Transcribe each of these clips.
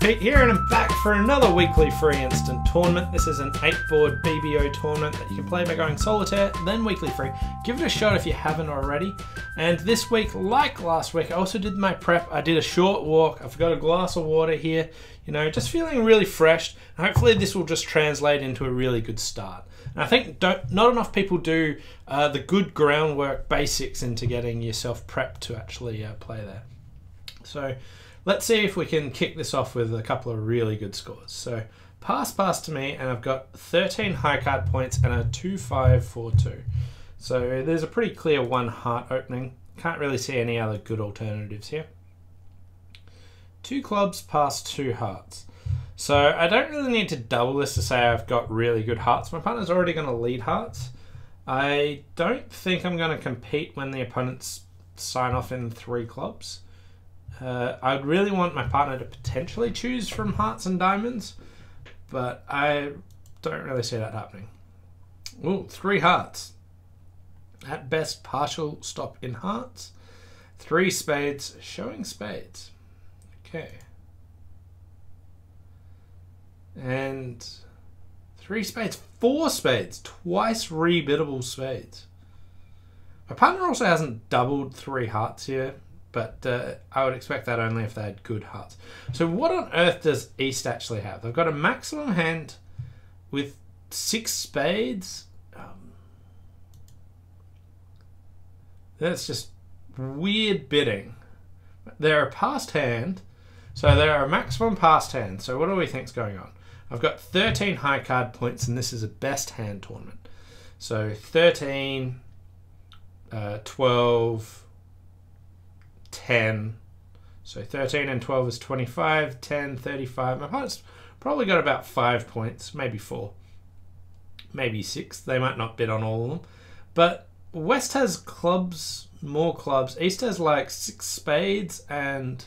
Pete here, and I'm back for another weekly free instant tournament. This is an 8 board BBO tournament that you can play by going solitaire, then weekly free. Give it a shot if you haven't already. And this week, like last week, I also did my prep. I did a short walk, I've got a glass of water here, you know, just feeling really fresh. Hopefully, this will just translate into a really good start. And I think not enough people do uh, the good groundwork basics into getting yourself prepped to actually uh, play there. So, Let's see if we can kick this off with a couple of really good scores. So pass pass to me and I've got 13 high card points and a 2-5-4-2. So there's a pretty clear one heart opening. Can't really see any other good alternatives here. Two clubs pass two hearts. So I don't really need to double this to say I've got really good hearts. My partner's already going to lead hearts. I don't think I'm going to compete when the opponents sign off in three clubs. Uh, I'd really want my partner to potentially choose from hearts and diamonds, but I don't really see that happening. Ooh, three hearts. At best, partial stop in hearts. Three spades, showing spades. Okay. And three spades, four spades, twice rebiddable spades. My partner also hasn't doubled three hearts here but uh, I would expect that only if they had good hearts. So what on earth does East actually have? They've got a maximum hand with six spades. Um, that's just weird bidding. They're a passed hand, so they're a maximum passed hand. So what do we think's going on? I've got 13 high card points, and this is a best hand tournament. So 13, uh, 12, 10. So 13 and 12 is 25, 10, 35. My partner's probably got about five points, maybe four, maybe six. They might not bid on all of them. But West has clubs, more clubs. East has like six spades, and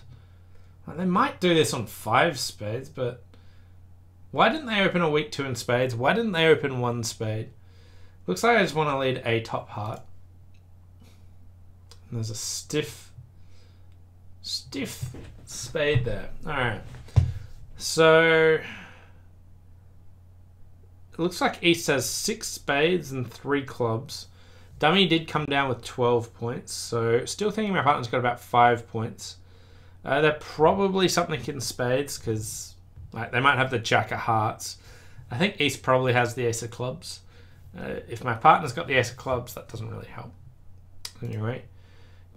they might do this on five spades, but why didn't they open a weak two in spades? Why didn't they open one spade? Looks like I just want to lead a top heart. And there's a stiff stiff spade there. All right. So it looks like East has six spades and three clubs. Dummy did come down with 12 points, so still thinking my partner's got about five points. Uh, they're probably something in spades because like they might have the jack of hearts. I think East probably has the ace of clubs. Uh, if my partner's got the ace of clubs, that doesn't really help. Anyway,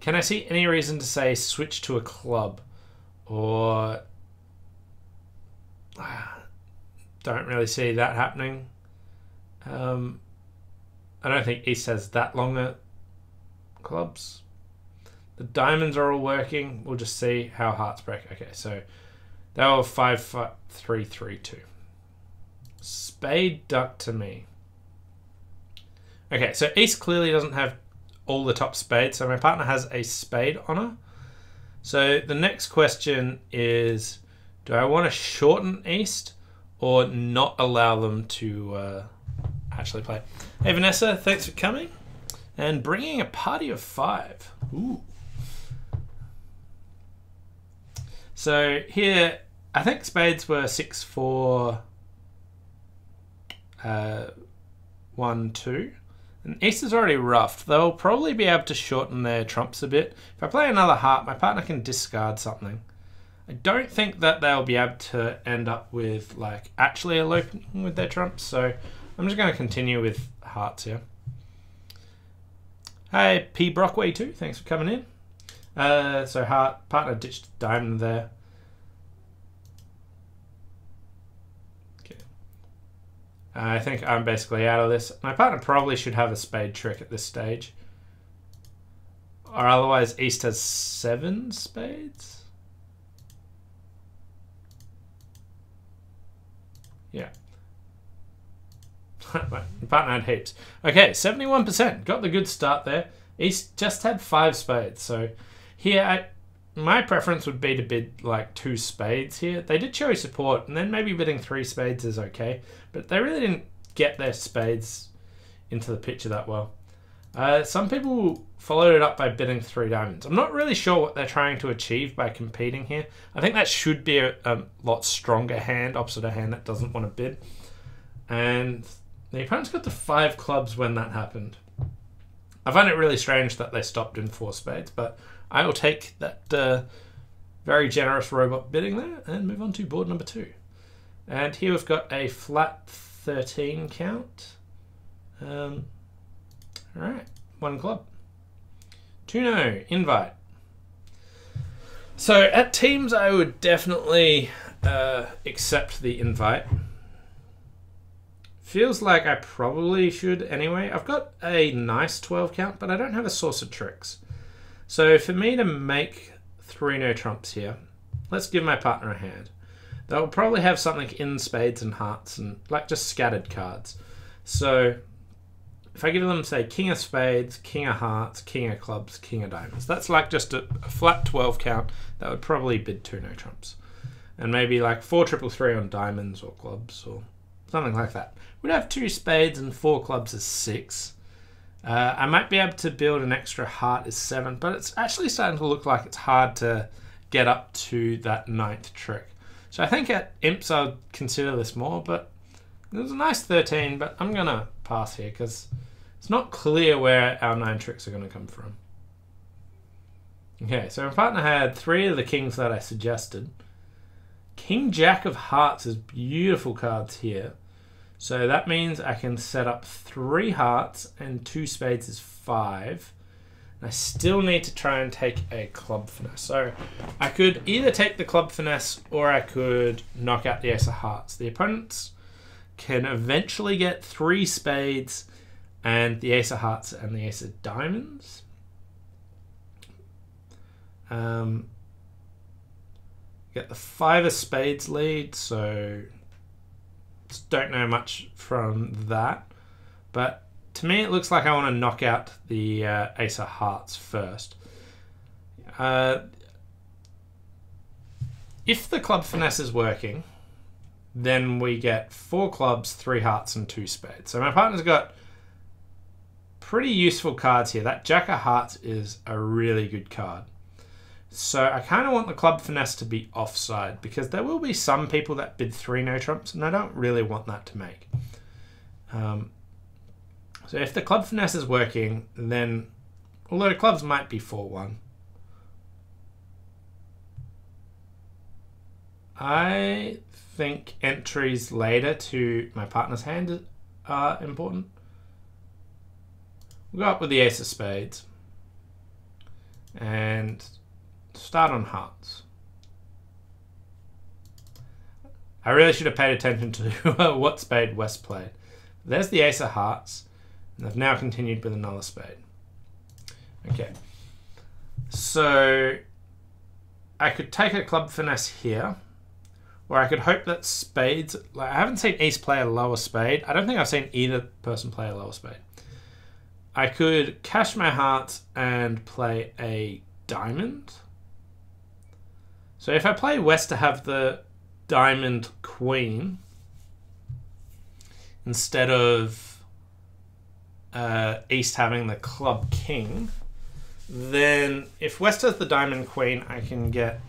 can I see any reason to say switch to a club? Or. Don't really see that happening. Um, I don't think East has that longer clubs. The diamonds are all working. We'll just see how hearts break. Okay, so they were five, five three, three, two. Spade duck to me. Okay, so East clearly doesn't have all the top spades. So my partner has a spade on her. So the next question is, do I want to shorten East or not allow them to uh, actually play? Hey Vanessa, thanks for coming and bringing a party of five. Ooh. So here, I think spades were six, four, uh, one, two. And East is already ruffed. They'll probably be able to shorten their trumps a bit. If I play another heart, my partner can discard something. I don't think that they'll be able to end up with like actually eloping with their trumps, so I'm just going to continue with hearts here. Hey, P Brockway too. Thanks for coming in. Uh, so heart partner ditched diamond there. Uh, I think I'm basically out of this. My partner probably should have a spade trick at this stage. Or otherwise East has seven spades? Yeah. My partner had heaps. Okay, 71%. Got the good start there. East just had five spades. So here, I, my preference would be to bid like two spades here. They did show support, and then maybe bidding three spades is okay. But they really didn't get their spades into the picture that well. Uh, some people followed it up by bidding three diamonds. I'm not really sure what they're trying to achieve by competing here. I think that should be a, a lot stronger hand, opposite a hand that doesn't want to bid. And the opponents got to five clubs when that happened. I find it really strange that they stopped in four spades, but I will take that uh, very generous robot bidding there and move on to board number two. And here we've got a flat 13 count. Um, all right, one club. Two no, invite. So at teams, I would definitely uh, accept the invite. Feels like I probably should anyway. I've got a nice 12 count, but I don't have a source of tricks. So for me to make three no trumps here, let's give my partner a hand. They'll probably have something in spades and hearts and like just scattered cards. So if I give them, say, king of spades, king of hearts, king of clubs, king of diamonds, that's like just a, a flat 12 count that would probably bid two no trumps. And maybe like four triple three on diamonds or clubs or something like that. We'd have two spades and four clubs as six. Uh, I might be able to build an extra heart as seven, but it's actually starting to look like it's hard to get up to that ninth trick. So I think at imps I'll consider this more, but it was a nice 13, but I'm going to pass here because it's not clear where our nine tricks are going to come from. Okay, so my partner had three of the kings that I suggested. King Jack of Hearts is beautiful cards here. So that means I can set up three hearts and two spades is five. I still need to try and take a club finesse. So I could either take the club finesse or I could knock out the ace of hearts. The opponents can eventually get three spades and the ace of hearts and the ace of diamonds. Um, get the five of spades lead, so don't know much from that. But to me, it looks like I want to knock out the uh, Ace of Hearts first. Uh, if the club finesse is working, then we get four clubs, three hearts, and two spades. So my partner's got pretty useful cards here. That Jack of Hearts is a really good card. So I kind of want the club finesse to be offside because there will be some people that bid three no trumps, and I don't really want that to make. Um, so if the club finesse is working, then although clubs might be 4-1, I think entries later to my partner's hand are important. We'll go up with the ace of spades. And Start on hearts. I really should have paid attention to what spade West played. There's the ace of hearts. And they've now continued with another spade. Okay. So I could take a club finesse here. Or I could hope that spades... Like, I haven't seen East play a lower spade. I don't think I've seen either person play a lower spade. I could cash my hearts and play a diamond. So if I play West to have the Diamond Queen instead of uh, East having the Club King, then if West has the Diamond Queen, I can get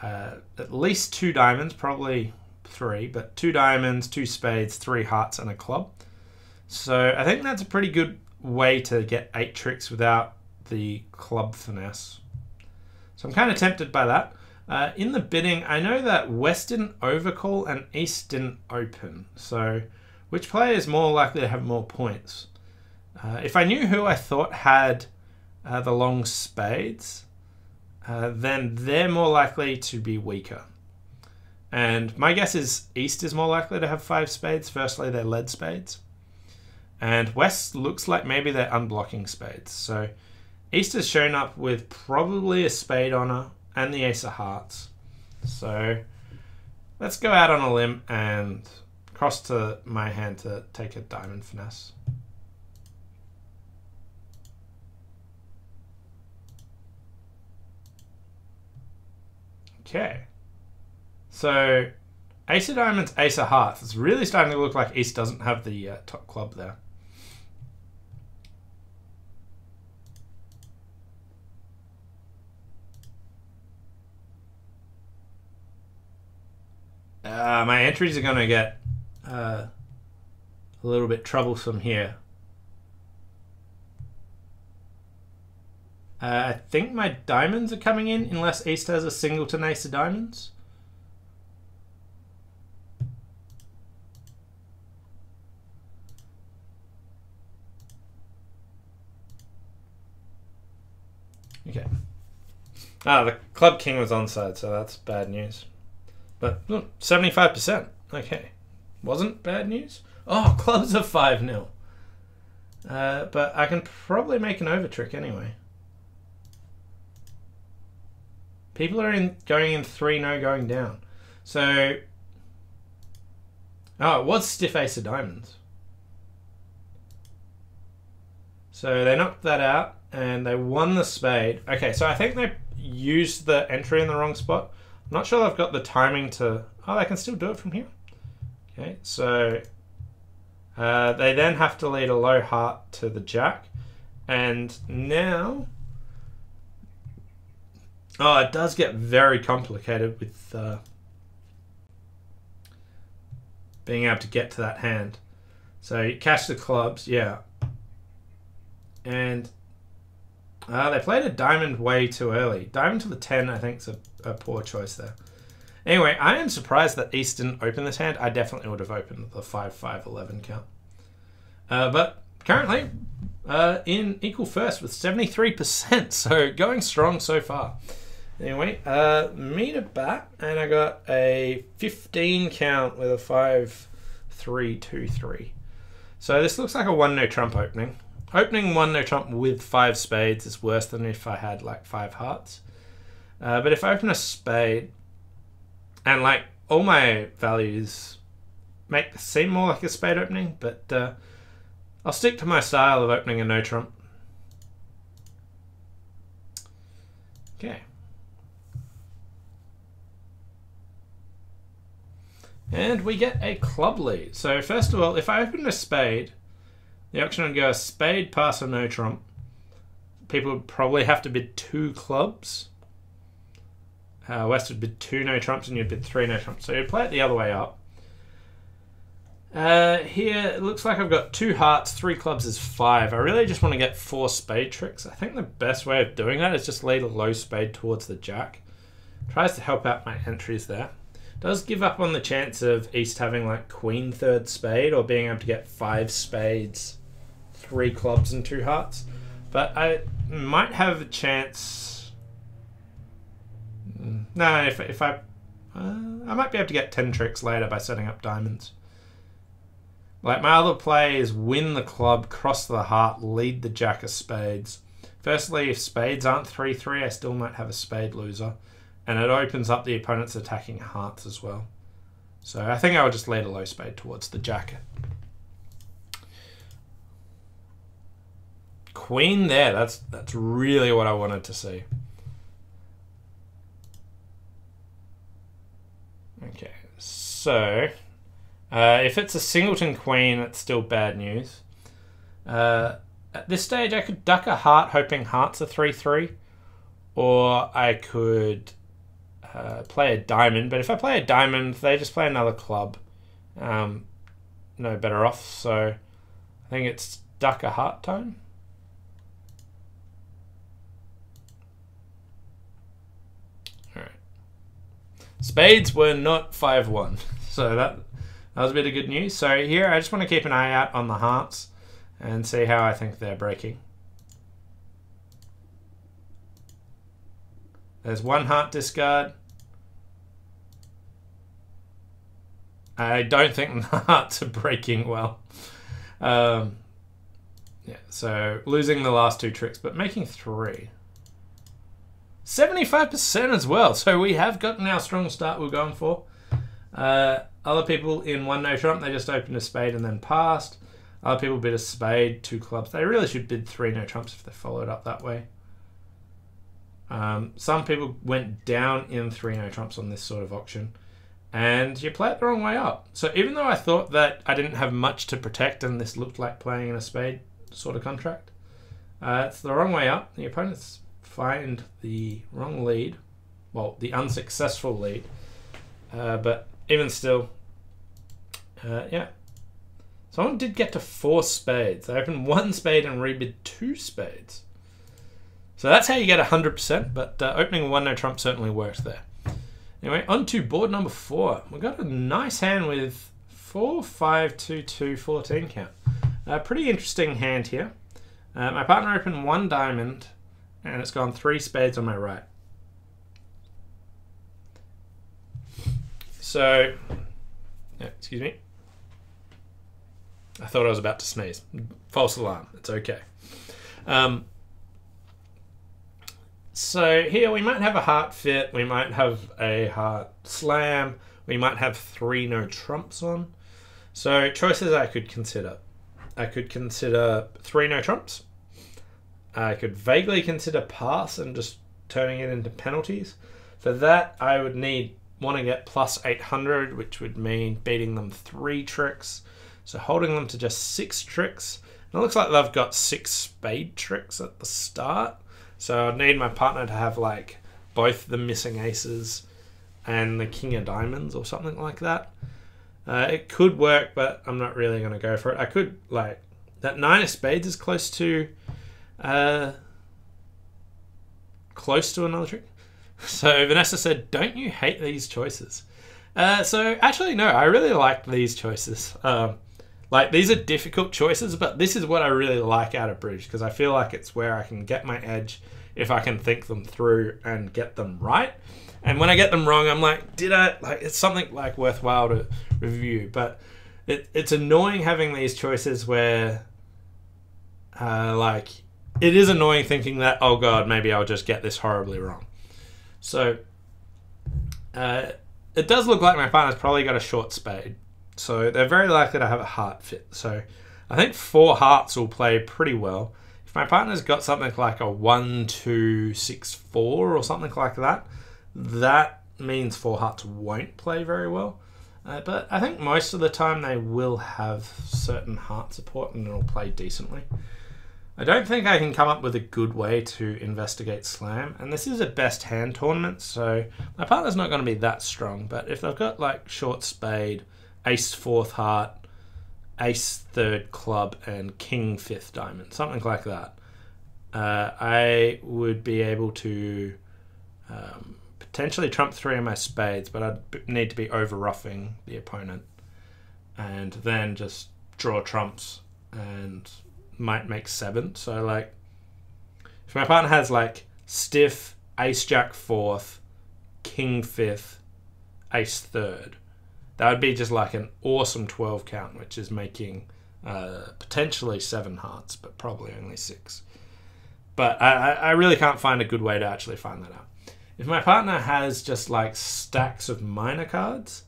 uh, at least two diamonds, probably three, but two diamonds, two spades, three hearts, and a club. So I think that's a pretty good way to get eight tricks without the club finesse. So I'm kind of tempted by that. Uh, in the bidding, I know that West didn't overcall and East didn't open. So, which player is more likely to have more points? Uh, if I knew who I thought had uh, the long spades, uh, then they're more likely to be weaker. And my guess is East is more likely to have five spades. Firstly, they're lead spades. And West looks like maybe they're unblocking spades. So East has shown up with probably a spade on honor and the Ace of Hearts. So let's go out on a limb and cross to my hand to take a Diamond Finesse. Okay. So Ace of Diamonds, Ace of Hearts. It's really starting to look like East doesn't have the uh, top club there. Uh, my entries are going to get uh, a little bit troublesome here. Uh, I think my diamonds are coming in unless East has a singleton ace of diamonds. Okay. Ah, the Club King was onside, so that's bad news. But 75%. Okay. Wasn't bad news? Oh, clubs are 5 0. Uh, but I can probably make an over trick anyway. People are in going in 3 no going down. So. Oh, it was stiff ace of diamonds. So they knocked that out and they won the spade. Okay, so I think they used the entry in the wrong spot. I'm not sure they've got the timing to... Oh, they can still do it from here. Okay, so uh, they then have to lead a low heart to the jack. And now... Oh, it does get very complicated with uh, being able to get to that hand. So you cash the clubs, yeah. And uh, they played a diamond way too early. Diamond to the 10, I think, is a, a poor choice there. Anyway, I am surprised that East didn't open this hand. I definitely would have opened the 5-5-11 count. Uh, but currently uh, in equal first with 73%, so going strong so far. Anyway, uh, me to bat, and I got a 15 count with a 5-3-2-3. So this looks like a 1 no trump opening. Opening one no trump with five spades is worse than if I had like five hearts. Uh, but if I open a spade, and like all my values make this seem more like a spade opening, but uh, I'll stick to my style of opening a no trump. Okay. And we get a club lead. So first of all, if I open a spade, the auction would go spade, pass, or no trump. People would probably have to bid two clubs. Uh, West would bid two no trumps, and you'd bid three no trumps. So you'd play it the other way up. Uh, here, it looks like I've got two hearts, three clubs is five. I really just want to get four spade tricks. I think the best way of doing that is just lead a low spade towards the jack. Tries to help out my entries there. Does give up on the chance of East having like queen third spade or being able to get five spades three clubs and two hearts. But I might have a chance. No, if, if I. Uh, I might be able to get 10 tricks later by setting up diamonds. Like my other play is win the club, cross the heart, lead the jack of spades. Firstly, if spades aren't 3 3, I still might have a spade loser. And it opens up the opponent's attacking hearts as well. So I think I would just lead a low spade towards the jack. Queen there. That's that's really what I wanted to see. Okay, so uh, if it's a singleton queen, it's still bad news. Uh, at this stage, I could duck a heart, hoping heart's are 3-3. Or I could uh, play a diamond. But if I play a diamond, they just play another club. Um, no better off. So I think it's duck a heart time. Spades were not 5-1. So that, that was a bit of good news. So here, I just want to keep an eye out on the hearts and see how I think they're breaking. There's one heart discard. I don't think the hearts are breaking well. Um, yeah, so losing the last two tricks, but making three. 75% as well. So we have gotten our strong start we're going for. Uh, other people in one no trump, they just opened a spade and then passed. Other people bid a spade, two clubs. They really should bid three no trumps if they followed up that way. Um, some people went down in three no trumps on this sort of auction. And you play it the wrong way up. So even though I thought that I didn't have much to protect and this looked like playing in a spade sort of contract, uh, it's the wrong way up. The opponent's find the wrong lead, well, the unsuccessful lead, uh, but even still, uh, yeah. Someone did get to four spades. They opened one spade and rebid two spades. So that's how you get 100%, but uh, opening one no trump certainly worked there. Anyway, on to board number four. We've got a nice hand with 4, 5, 2, 2, 14 count. A pretty interesting hand here. Uh, my partner opened one diamond, and it's gone three spades on my right. So, excuse me. I thought I was about to sneeze. False alarm. It's okay. Um, so here we might have a heart fit, we might have a heart slam, we might have three no trumps on. So choices I could consider. I could consider three no trumps. I could vaguely consider pass and just turning it into penalties. For that, I would need want to get plus 800, which would mean beating them three tricks. So holding them to just six tricks. And it looks like they've got six spade tricks at the start. So I'd need my partner to have like both the missing aces and the king of diamonds or something like that. Uh, it could work, but I'm not really going to go for it. I could like that nine of spades is close to uh, close to another trick. So Vanessa said, "Don't you hate these choices?" Uh, so actually, no, I really like these choices. Um, like these are difficult choices, but this is what I really like out of bridge because I feel like it's where I can get my edge if I can think them through and get them right. And when I get them wrong, I'm like, did I like it's something like worthwhile to review. But it, it's annoying having these choices where uh, like it is annoying thinking that oh god maybe I'll just get this horribly wrong. So uh, it does look like my partner's probably got a short spade. So they're very likely to have a heart fit. So I think four hearts will play pretty well. If my partner's got something like a one, two, six, four, or something like that, that means four hearts won't play very well. Uh, but I think most of the time they will have certain heart support and it'll play decently. I don't think I can come up with a good way to investigate slam, and this is a best hand tournament, so my partner's not going to be that strong. But if they've got like short spade, ace fourth heart, ace third club, and king fifth diamond, something like that. Uh, I would be able to um, potentially trump three of my spades, but I'd need to be over ruffing the opponent, and then just draw trumps and might make seven. So like, if my partner has like stiff, ace jack fourth, king fifth, ace third, that would be just like an awesome 12 count, which is making uh, potentially seven hearts, but probably only six. But I, I really can't find a good way to actually find that out. If my partner has just like stacks of minor cards,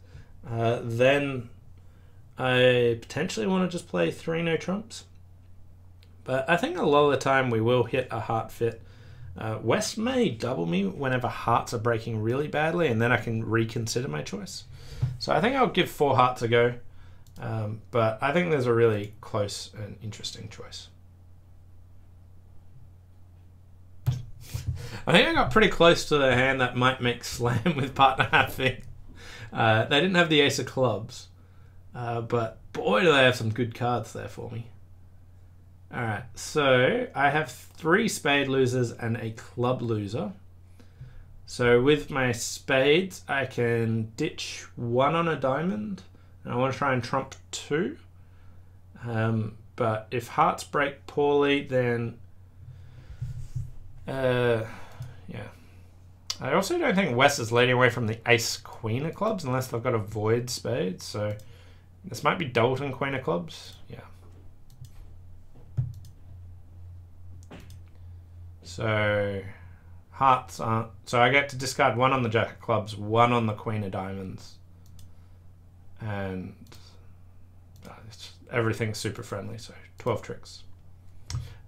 uh, then I potentially want to just play three no trumps. But I think a lot of the time we will hit a heart fit. Uh, West may double me whenever hearts are breaking really badly, and then I can reconsider my choice. So I think I'll give Four Hearts a go. Um, but I think there's a really close and interesting choice. I think I got pretty close to the hand that might make slam with partner having. Uh, they didn't have the ace of clubs, uh, but boy, do they have some good cards there for me. All right, so I have three spade losers and a club loser. So with my spades, I can ditch one on a diamond. And I want to try and trump two. Um, but if hearts break poorly, then... Uh, yeah. I also don't think West is leading away from the ace queen of clubs unless they've got a void spade. So this might be doubleton queen of clubs. Yeah. So Hearts aren't. So I get to discard one on the Jack of Clubs, one on the Queen of Diamonds. And uh, everything's super friendly, so 12 tricks.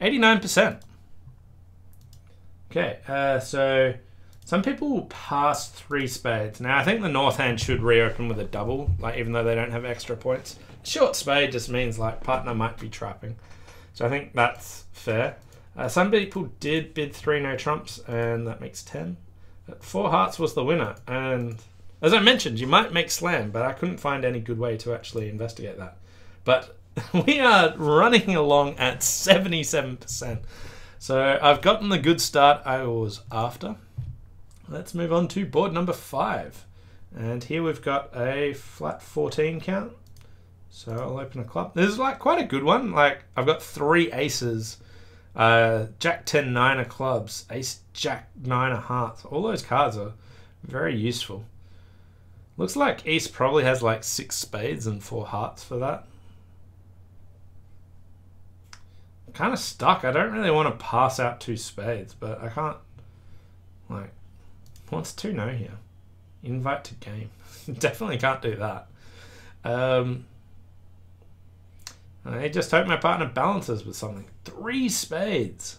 89%. Okay, uh, so some people pass three spades. Now, I think the north hand should reopen with a double, like even though they don't have extra points. Short spade just means like partner might be trapping. So I think that's fair. Uh, some people did bid three no trumps, and that makes ten. Four hearts was the winner, and As I mentioned, you might make slam, but I couldn't find any good way to actually investigate that. But we are running along at 77%. So I've gotten the good start I was after. Let's move on to board number five. And here we've got a flat 14 count. So I'll open a club. This is like quite a good one. Like I've got three aces. Uh, Jack 10 9 of clubs. Ace Jack 9 of hearts. All those cards are very useful. Looks like East probably has like six spades and four hearts for that. kind of stuck. I don't really want to pass out two spades, but I can't. Like, what's two no here? Invite to game. Definitely can't do that. Um, I just hope my partner balances with something. Three spades.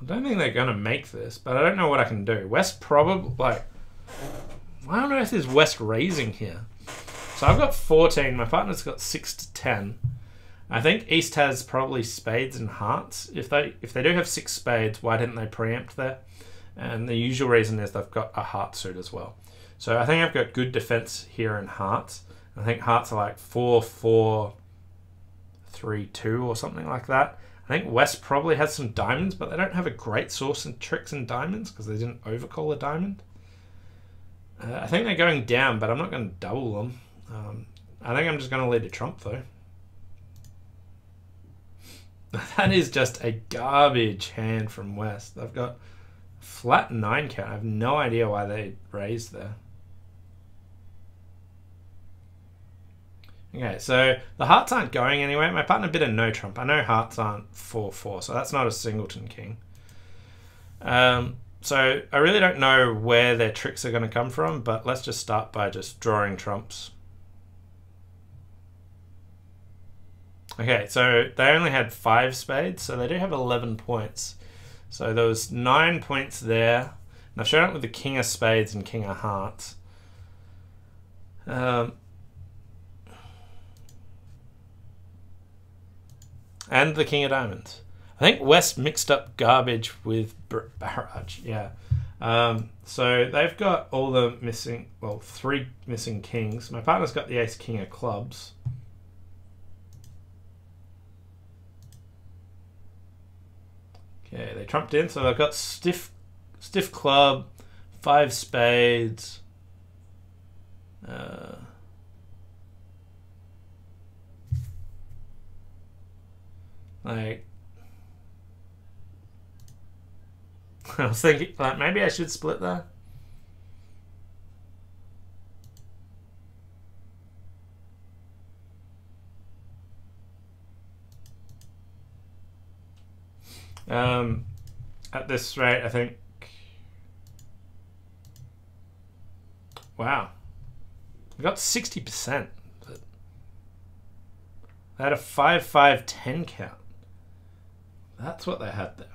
I don't think they're going to make this, but I don't know what I can do. West probably, like, why on earth is West raising here? So I've got 14. My partner's got 6 to 10. I think East has probably spades and hearts. If they if they do have six spades, why didn't they preempt there? And the usual reason is they've got a heart suit as well. So I think I've got good defense here in hearts. I think hearts are like 4 4 3 2 or something like that. I think West probably has some diamonds, but they don't have a great source in tricks and diamonds because they didn't overcall a diamond. Uh, I think they're going down, but I'm not going to double them. Um, I think I'm just going to lead a Trump, though. that is just a garbage hand from West. I've got flat 9 count. I have no idea why they raised there. Okay, so the hearts aren't going anywhere. My partner bid a no trump. I know hearts aren't 4-4, so that's not a singleton king. Um, so I really don't know where their tricks are going to come from, but let's just start by just drawing trumps. Okay, so they only had five spades, so they do have 11 points. So there was nine points there. And I've shown it with the king of spades and king of hearts. Um, and the king of diamonds. I think West mixed up garbage with barrage. Yeah. Um, so they've got all the missing, well, three missing kings. My partner's got the ace king of clubs. Okay, they trumped in, so they've got stiff, stiff club, five spades. Uh, like, I was thinking, like, maybe I should split that. Um, at this rate, I think. Wow. We got 60%. But they had a 5 5 10 count. That's what they had there.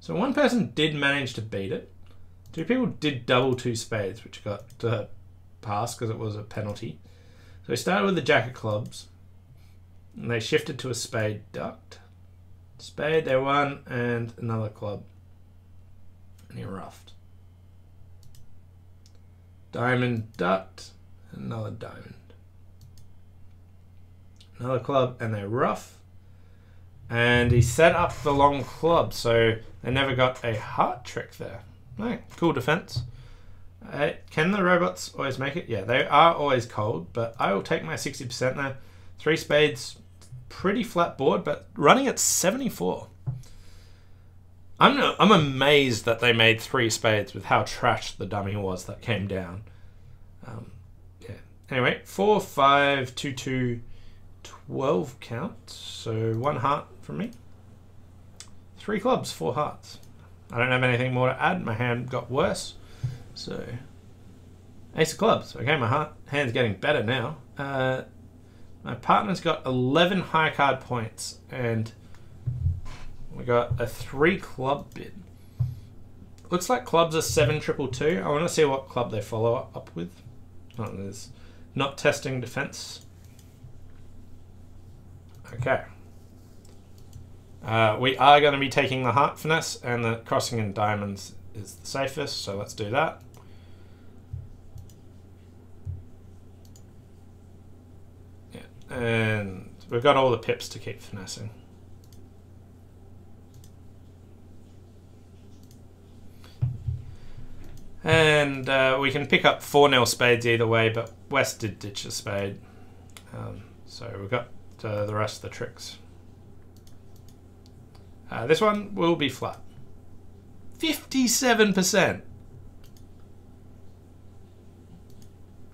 So one person did manage to beat it. Two people did double two spades, which got uh, passed because it was a penalty. So we started with the jack of clubs. And they shifted to a spade ducked. Spade, they won, and another club. And he ruffed. Diamond, ducked, another diamond. Another club, and they ruff. And he set up the long club, so they never got a heart trick there. Right, cool defense. Uh, can the robots always make it? Yeah, they are always cold, but I will take my 60% there. Three spades, pretty flat board, but running at 74. I'm I'm amazed that they made three spades with how trash the dummy was that came down. Um, yeah. Anyway, four, five, two, two, 12 count. So one heart from me. Three clubs, four hearts. I don't have anything more to add. My hand got worse. So, ace of clubs. Okay, my heart, hand's getting better now. Uh, my partner's got 11 high card points, and we got a three club bid. Looks like clubs are seven triple two. I want to see what club they follow up with. Oh, there's not testing defense. Okay. Uh, we are going to be taking the heart finesse, and the crossing in diamonds is the safest, so let's do that. Yeah, and we've got all the pips to keep finessing. And uh, we can pick up 4 nil spades either way, but West did ditch a spade. Um, so we've got uh, the rest of the tricks. Uh, this one will be flat. 57%.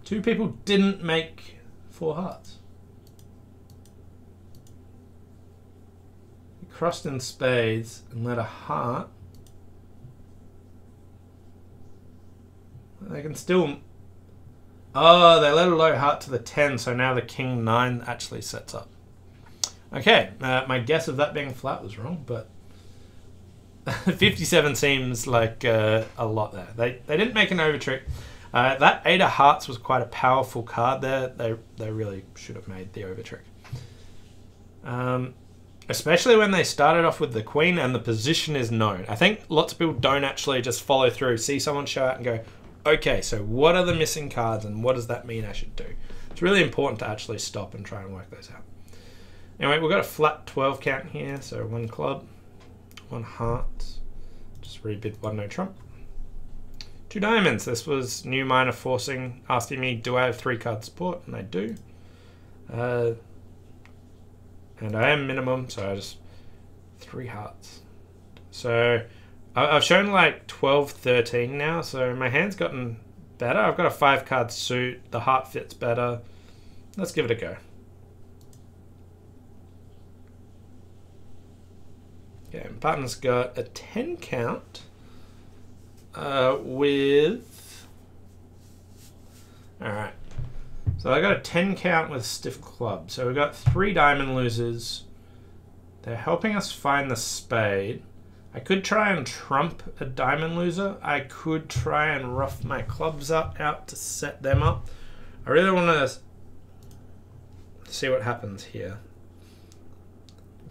Two people didn't make four hearts. He crossed in spades and let a heart. They can still... Oh, they let a low heart to the 10, so now the king 9 actually sets up. Okay, uh, my guess of that being flat was wrong, but 57 seems like uh, a lot there. They, they didn't make an over trick. Uh, that eight of hearts was quite a powerful card there. They, they really should have made the over trick. Um, especially when they started off with the queen and the position is known. I think lots of people don't actually just follow through, see someone show out and go, okay, so what are the missing cards and what does that mean I should do? It's really important to actually stop and try and work those out. Anyway, we've got a flat 12 count here, so one club, one heart, just rebid one no trump. Two diamonds. This was new minor forcing, asking me, do I have three card support? And I do. Uh, and I am minimum, so I just three hearts. So I've shown like 12, 13 now, so my hand's gotten better. I've got a five card suit, the heart fits better. Let's give it a go. Okay, partner's got a 10 count uh, with. Alright. So I got a 10 count with stiff club. So we've got three diamond losers. They're helping us find the spade. I could try and trump a diamond loser. I could try and ruff my clubs up out to set them up. I really want to see what happens here.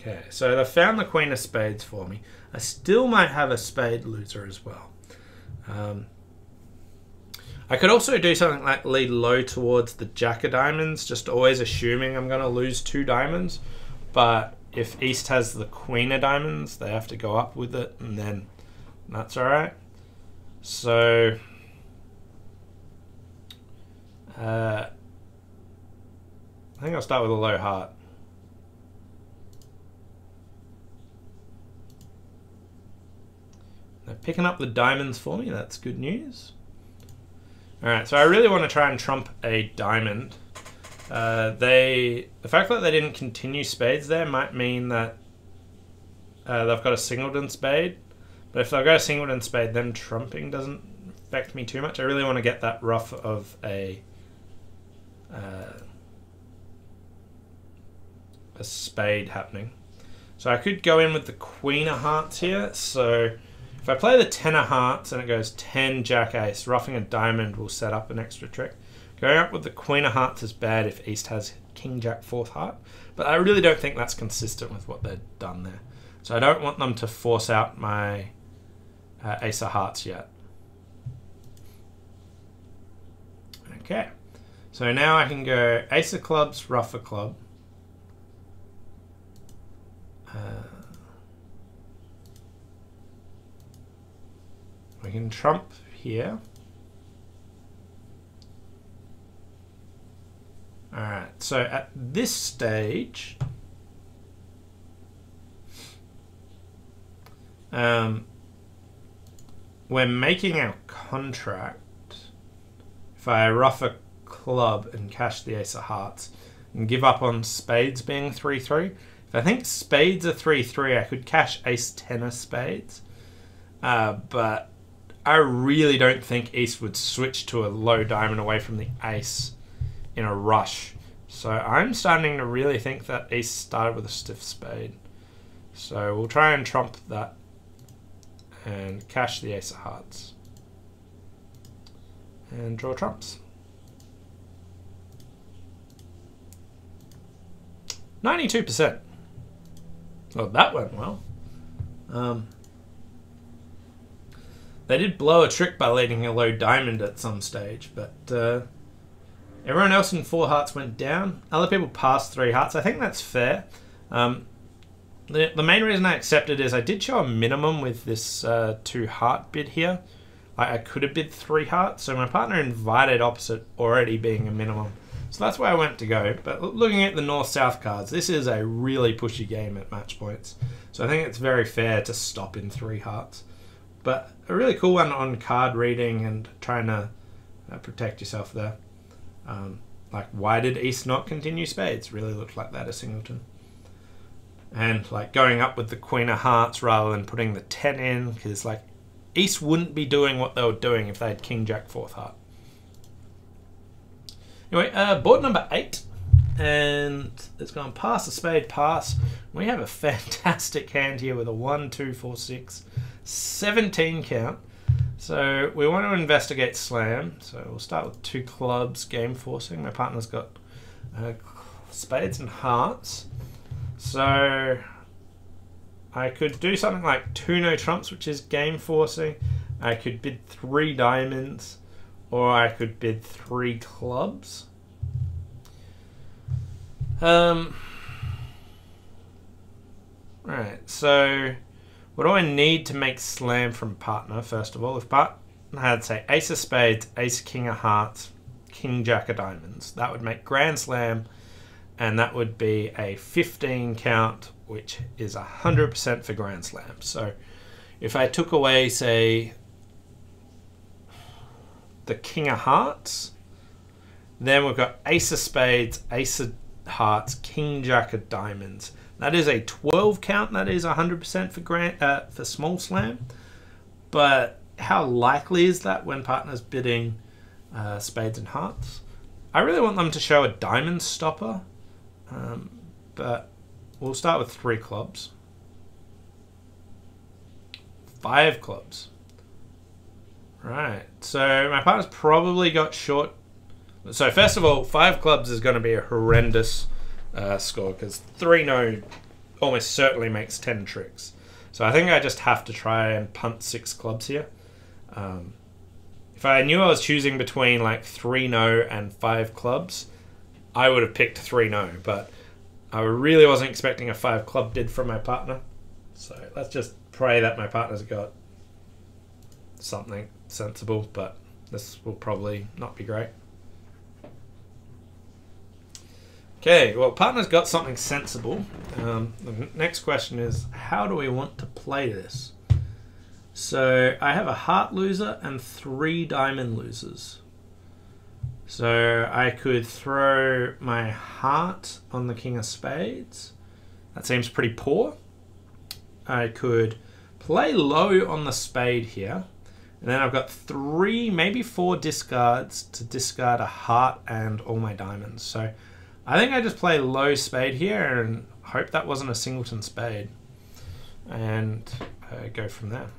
Okay, so they found the queen of spades for me. I still might have a spade loser as well. Um, I could also do something like lead low towards the jack of diamonds, just always assuming I'm going to lose two diamonds. But if East has the Queen of Diamonds, they have to go up with it, and then that's alright. So, uh, I think I'll start with a low heart. They're picking up the diamonds for me, that's good news. Alright, so I really want to try and trump a diamond. Uh, they the fact that they didn't continue spades there might mean that uh, they've got a singleton spade. But if they've got a singleton spade, then trumping doesn't affect me too much. I really want to get that ruff of a uh, a spade happening. So I could go in with the queen of hearts here. So if I play the ten of hearts and it goes ten jack ace, ruffing a diamond will set up an extra trick. Going up with the Queen of Hearts is bad if East has King Jack fourth heart, but I really don't think that's consistent with what they've done there. So I don't want them to force out my uh, Ace of Hearts yet. Okay, so now I can go Ace of Clubs, Ruff of Club. Uh, we can trump here. Alright, so at this stage, um, we're making our contract. If I ruff a club and cash the ace of hearts and give up on spades being 3-3, if I think spades are 3-3, I could cash ace 10 of spades. Uh, but I really don't think East would switch to a low diamond away from the ace in a rush. So I'm starting to really think that East started with a stiff spade. So we'll try and trump that and cash the ace of hearts. And draw trumps. 92%. Well, that went well. Um, they did blow a trick by leading a low diamond at some stage, but uh, everyone else in four hearts went down. Other people passed three hearts. I think that's fair. Um, the, the main reason I accepted is I did show a minimum with this uh, two heart bid here. I, I could have bid three hearts, so my partner invited opposite already being a minimum. So that's where I went to go. But looking at the north-south cards, this is a really pushy game at match points. So I think it's very fair to stop in three hearts. But a really cool one on card reading and trying to uh, protect yourself there. Um, like, why did East not continue spades? Really looked like that a singleton. And like going up with the Queen of Hearts rather than putting the 10 in, because like East wouldn't be doing what they were doing if they had King Jack fourth heart. Anyway, uh, board number eight, and it's gone pass the spade pass. We have a fantastic hand here with a one, two, four, six, 17 count. So we want to investigate slam. So we'll start with two clubs, game forcing. My partner's got uh, spades and hearts. So I could do something like two no trumps, which is game forcing. I could bid three diamonds or I could bid three clubs. Um, right, so what do I need to make slam from partner, first of all? If partner had, say, ace of spades, ace king of hearts, king jack of diamonds, that would make grand slam, and that would be a 15 count, which is 100% for grand slam. So if I took away, say, the King of Hearts. Then we've got Ace of Spades, Ace of Hearts, King Jack of Diamonds. That is a 12 count. That is 100% for grand uh, for small slam. But how likely is that when partners bidding uh, spades and hearts? I really want them to show a diamond stopper, um, but we'll start with three clubs. Five clubs. Right. So my partner's probably got short. So first of all, five clubs is going to be a horrendous uh, score because three no almost certainly makes ten tricks. So I think I just have to try and punt six clubs here. Um, if I knew I was choosing between like three no and five clubs, I would have picked three no. But I really wasn't expecting a five club bid from my partner. So let's just pray that my partner's got something sensible, but this will probably not be great. Okay, well, partner's got something sensible. Um, the next question is, how do we want to play this? So I have a heart loser and three diamond losers. So I could throw my heart on the king of spades. That seems pretty poor. I could play low on the spade here. And then I've got three, maybe four discards to discard a heart and all my diamonds. So I think I just play low spade here and hope that wasn't a singleton spade. And uh, go from there.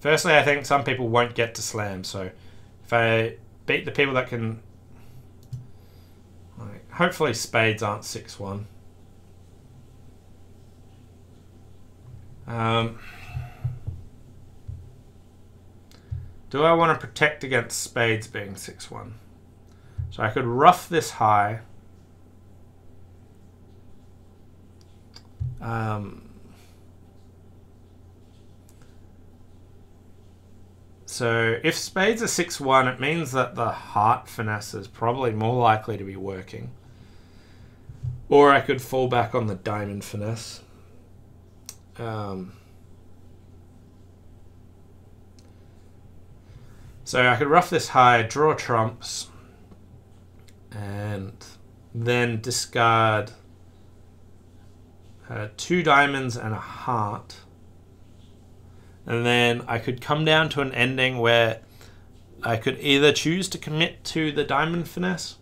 Firstly, I think some people won't get to slam. So if I beat the people that can... Like, hopefully spades aren't 6-1. Um, do I want to protect against spades being 6-1? So I could ruff this high. Um, so if spades are 6-1, it means that the heart finesse is probably more likely to be working. Or I could fall back on the diamond finesse. Um, so I could ruff this high, draw trumps, and then discard uh, two diamonds and a heart. And then I could come down to an ending where I could either choose to commit to the diamond finesse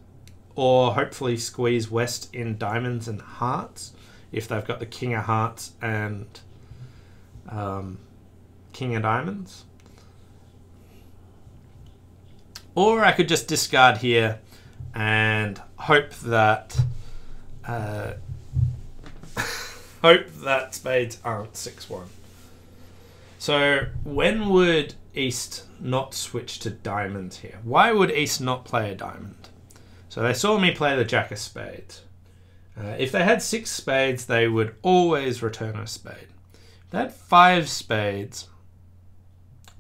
or hopefully squeeze west in diamonds and hearts if they've got the king of hearts and um, king of diamonds. Or I could just discard here and hope that Uh, hope that spades aren't 6 1. So, when would East not switch to diamonds here? Why would East not play a diamond? So, they saw me play the Jack of Spades. Uh, if they had six spades, they would always return a spade. If they had five spades,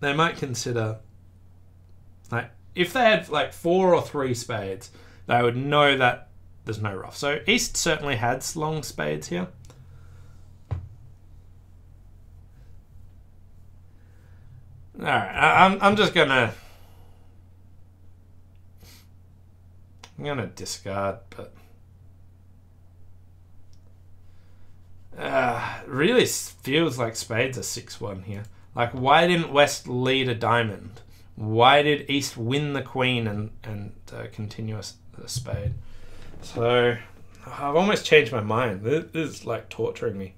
they might consider like if they had like four or three spades, they would know that there's no ruff. So East certainly had long spades here. All right, I'm I'm just gonna I'm gonna discard, but uh, really feels like spades are six one here. Like, why didn't West lead a diamond? Why did East win the queen and and uh, continue a, spade? So I've almost changed my mind. This, is like torturing me.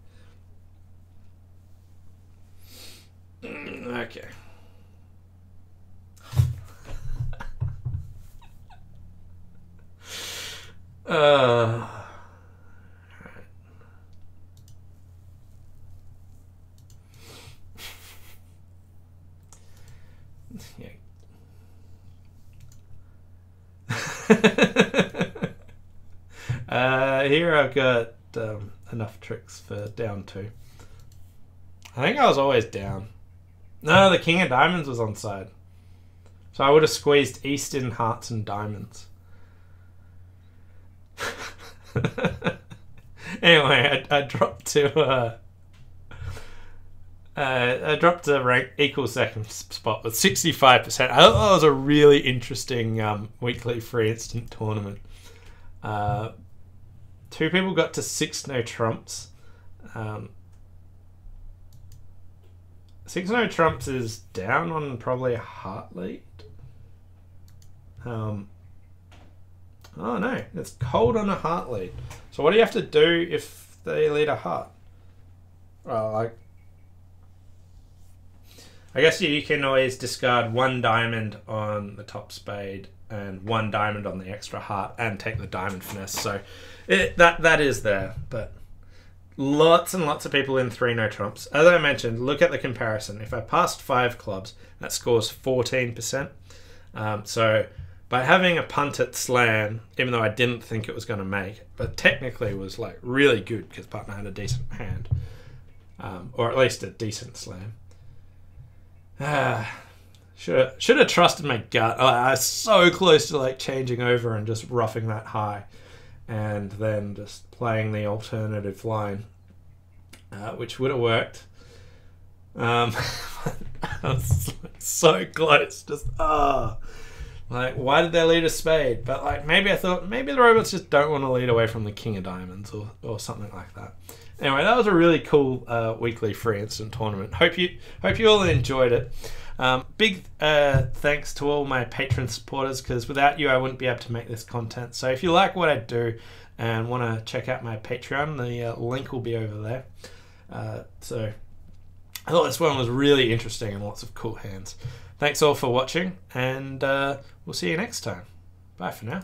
Okay. uh uh, here I've got um, enough tricks for down two. I think I was always down. No, the king of diamonds was on side. So I would have squeezed east in hearts and diamonds. anyway, I, I dropped to uh, uh, I dropped a rank equal second spot with 65%. I thought that was a really interesting um, weekly free instant tournament. Uh, two people got to six no trumps. Um, six no trumps is down on probably a heart lead. Um, oh no, it's cold on a heart lead. So what do you have to do if they lead a heart? Well, like I guess you can always discard one diamond on the top spade and one diamond on the extra heart and take the diamond finesse. So it, that that is there, but lots and lots of people in three no trumps. As I mentioned, look at the comparison. If I passed five clubs, that scores fourteen percent. Um, so by having a punt at slam, even though I didn't think it was going to make, but technically was like really good because partner had a decent hand, um, or at least a decent slam. Should should have trusted my gut. I was so close to like changing over and just ruffing that high, and then just playing the alternative line, uh, which would have worked. Um, I was so close. Just ah. Oh. Like, why did they lead a spade? But like, maybe I thought maybe the robots just don't want to lead away from the king of diamonds or, or something like that. Anyway, that was a really cool uh, weekly free instant tournament. Hope you hope you all enjoyed it. Um, big uh, thanks to all my Patreon supporters because without you, I wouldn't be able to make this content. So if you like what I do and want to check out my Patreon, the uh, link will be over there. Uh, so I thought this one was really interesting and lots of cool hands. Thanks all for watching, and uh, we'll see you next time. Bye for now.